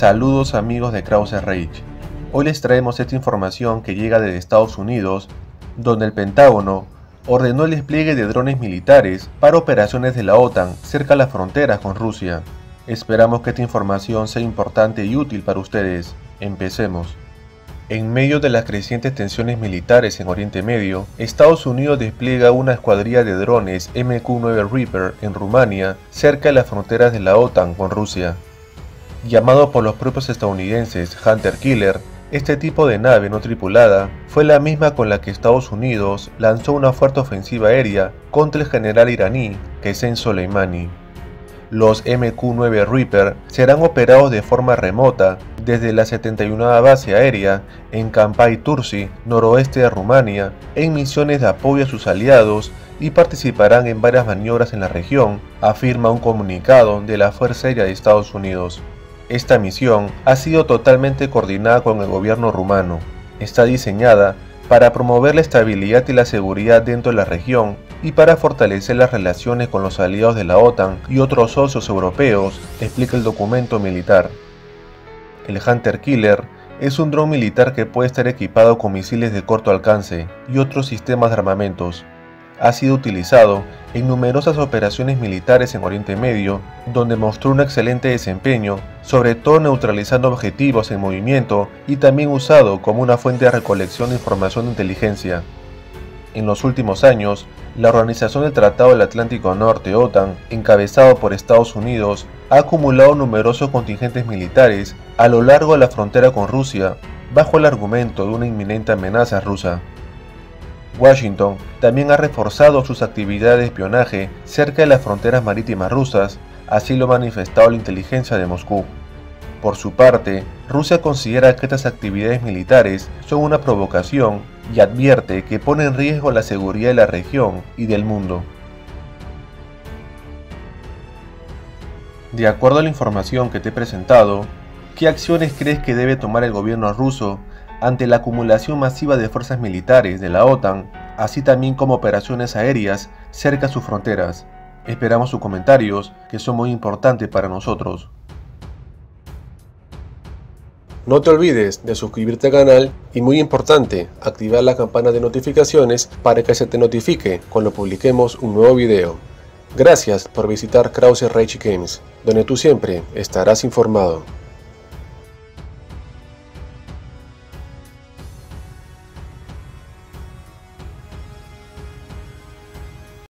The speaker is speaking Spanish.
Saludos amigos de Krause Rage. Hoy les traemos esta información que llega desde Estados Unidos, donde el Pentágono ordenó el despliegue de drones militares para operaciones de la OTAN cerca de la frontera con Rusia. Esperamos que esta información sea importante y útil para ustedes. Empecemos. En medio de las crecientes tensiones militares en Oriente Medio, Estados Unidos despliega una escuadrilla de drones MQ-9 Reaper en Rumania, cerca de las fronteras de la OTAN con Rusia. Llamado por los propios estadounidenses Hunter Killer, este tipo de nave no tripulada fue la misma con la que Estados Unidos lanzó una fuerte ofensiva aérea contra el general iraní Qasem Soleimani. Los MQ-9 Reaper serán operados de forma remota desde la 71 base aérea en Campai Tursi, noroeste de Rumania, en misiones de apoyo a sus aliados y participarán en varias maniobras en la región, afirma un comunicado de la Fuerza Aérea de Estados Unidos. Esta misión ha sido totalmente coordinada con el gobierno rumano. Está diseñada para promover la estabilidad y la seguridad dentro de la región y para fortalecer las relaciones con los aliados de la OTAN y otros socios europeos, explica el documento militar. El Hunter Killer es un dron militar que puede estar equipado con misiles de corto alcance y otros sistemas de armamentos. Ha sido utilizado en numerosas operaciones militares en Oriente Medio, donde mostró un excelente desempeño, sobre todo neutralizando objetivos en movimiento y también usado como una fuente de recolección de información de inteligencia. En los últimos años, la Organización del Tratado del Atlántico Norte, OTAN, encabezado por Estados Unidos, ha acumulado numerosos contingentes militares a lo largo de la frontera con Rusia, bajo el argumento de una inminente amenaza rusa. Washington también ha reforzado sus actividades de espionaje cerca de las fronteras marítimas rusas, así lo ha manifestado la inteligencia de Moscú. Por su parte, Rusia considera que estas actividades militares son una provocación y advierte que pone en riesgo la seguridad de la región y del mundo. De acuerdo a la información que te he presentado, ¿qué acciones crees que debe tomar el gobierno ruso ante la acumulación masiva de fuerzas militares de la OTAN, así también como operaciones aéreas cerca de sus fronteras? Esperamos sus comentarios, que son muy importantes para nosotros. No te olvides de suscribirte al canal y muy importante, activar la campana de notificaciones para que se te notifique cuando publiquemos un nuevo video. Gracias por visitar Krause Rage Games, donde tú siempre estarás informado.